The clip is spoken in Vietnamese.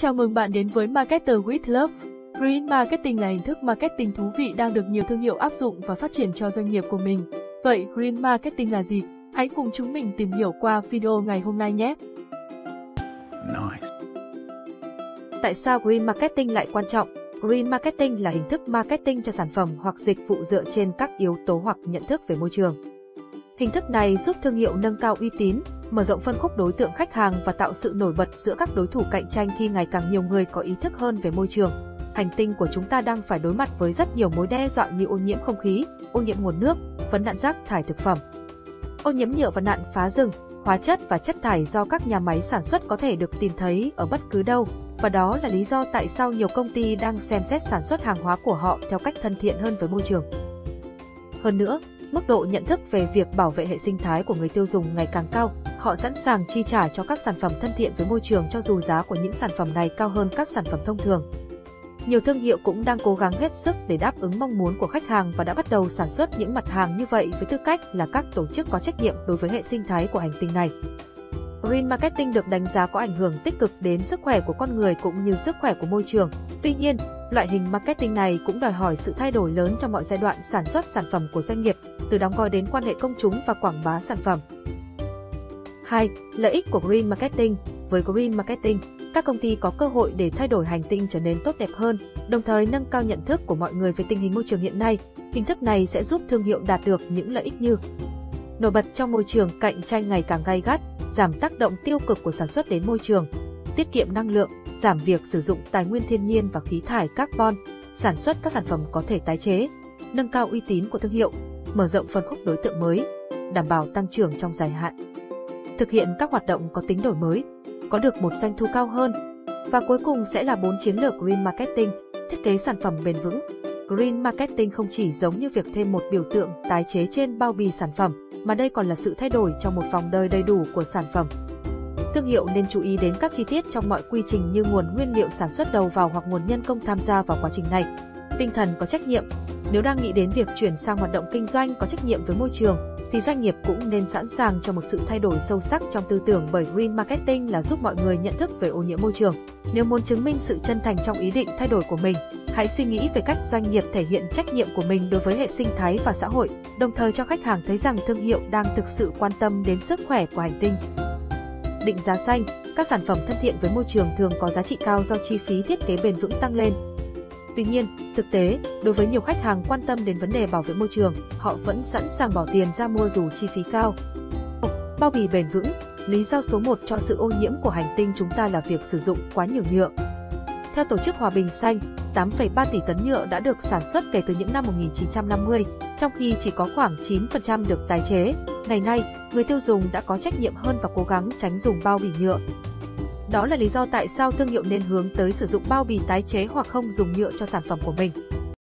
Chào mừng bạn đến với Marketer with Love. Green Marketing là hình thức marketing thú vị đang được nhiều thương hiệu áp dụng và phát triển cho doanh nghiệp của mình. Vậy Green Marketing là gì? Hãy cùng chúng mình tìm hiểu qua video ngày hôm nay nhé. Nice. Tại sao Green Marketing lại quan trọng? Green Marketing là hình thức marketing cho sản phẩm hoặc dịch vụ dựa trên các yếu tố hoặc nhận thức về môi trường. Hình thức này giúp thương hiệu nâng cao uy tín, mở rộng phân khúc đối tượng khách hàng và tạo sự nổi bật giữa các đối thủ cạnh tranh khi ngày càng nhiều người có ý thức hơn về môi trường. Hành tinh của chúng ta đang phải đối mặt với rất nhiều mối đe dọa như ô nhiễm không khí, ô nhiễm nguồn nước, vấn nạn rác thải thực phẩm. Ô nhiễm nhựa và nạn phá rừng, hóa chất và chất thải do các nhà máy sản xuất có thể được tìm thấy ở bất cứ đâu, và đó là lý do tại sao nhiều công ty đang xem xét sản xuất hàng hóa của họ theo cách thân thiện hơn với môi trường. Hơn nữa, mức độ nhận thức về việc bảo vệ hệ sinh thái của người tiêu dùng ngày càng cao, họ sẵn sàng chi trả cho các sản phẩm thân thiện với môi trường cho dù giá của những sản phẩm này cao hơn các sản phẩm thông thường. Nhiều thương hiệu cũng đang cố gắng hết sức để đáp ứng mong muốn của khách hàng và đã bắt đầu sản xuất những mặt hàng như vậy với tư cách là các tổ chức có trách nhiệm đối với hệ sinh thái của hành tinh này. Green Marketing được đánh giá có ảnh hưởng tích cực đến sức khỏe của con người cũng như sức khỏe của môi trường. Tuy nhiên, loại hình marketing này cũng đòi hỏi sự thay đổi lớn trong mọi giai đoạn sản xuất sản phẩm của doanh nghiệp, từ đóng gói đến quan hệ công chúng và quảng bá sản phẩm. 2. Lợi ích của Green Marketing Với Green Marketing, các công ty có cơ hội để thay đổi hành tinh trở nên tốt đẹp hơn, đồng thời nâng cao nhận thức của mọi người về tình hình môi trường hiện nay. Hình thức này sẽ giúp thương hiệu đạt được những lợi ích như nổi bật trong môi trường cạnh tranh ngày càng gay gắt, giảm tác động tiêu cực của sản xuất đến môi trường, tiết kiệm năng lượng, giảm việc sử dụng tài nguyên thiên nhiên và khí thải carbon, sản xuất các sản phẩm có thể tái chế, nâng cao uy tín của thương hiệu, mở rộng phân khúc đối tượng mới, đảm bảo tăng trưởng trong dài hạn. Thực hiện các hoạt động có tính đổi mới, có được một doanh thu cao hơn. Và cuối cùng sẽ là bốn chiến lược Green Marketing, thiết kế sản phẩm bền vững. Green Marketing không chỉ giống như việc thêm một biểu tượng tái chế trên bao bì sản phẩm, mà đây còn là sự thay đổi trong một vòng đời đầy đủ của sản phẩm. Thương hiệu nên chú ý đến các chi tiết trong mọi quy trình như nguồn nguyên liệu sản xuất đầu vào hoặc nguồn nhân công tham gia vào quá trình này. Tinh thần có trách nhiệm. Nếu đang nghĩ đến việc chuyển sang hoạt động kinh doanh có trách nhiệm với môi trường, thì doanh nghiệp cũng nên sẵn sàng cho một sự thay đổi sâu sắc trong tư tưởng bởi Green Marketing là giúp mọi người nhận thức về ô nhiễm môi trường. Nếu muốn chứng minh sự chân thành trong ý định thay đổi của mình, hãy suy nghĩ về cách doanh nghiệp thể hiện trách nhiệm của mình đối với hệ sinh thái và xã hội, đồng thời cho khách hàng thấy rằng thương hiệu đang thực sự quan tâm đến sức khỏe của hành tinh. Định giá xanh, các sản phẩm thân thiện với môi trường thường có giá trị cao do chi phí thiết kế bền vững tăng lên, Tuy nhiên, thực tế, đối với nhiều khách hàng quan tâm đến vấn đề bảo vệ môi trường, họ vẫn sẵn sàng bỏ tiền ra mua dù chi phí cao. Bao bì bền vững, lý do số 1 cho sự ô nhiễm của hành tinh chúng ta là việc sử dụng quá nhiều nhựa. Theo Tổ chức Hòa bình Xanh, 8,3 tỷ tấn nhựa đã được sản xuất kể từ những năm 1950, trong khi chỉ có khoảng 9% được tái chế. Ngày nay, người tiêu dùng đã có trách nhiệm hơn và cố gắng tránh dùng bao bì nhựa. Đó là lý do tại sao thương hiệu nên hướng tới sử dụng bao bì tái chế hoặc không dùng nhựa cho sản phẩm của mình.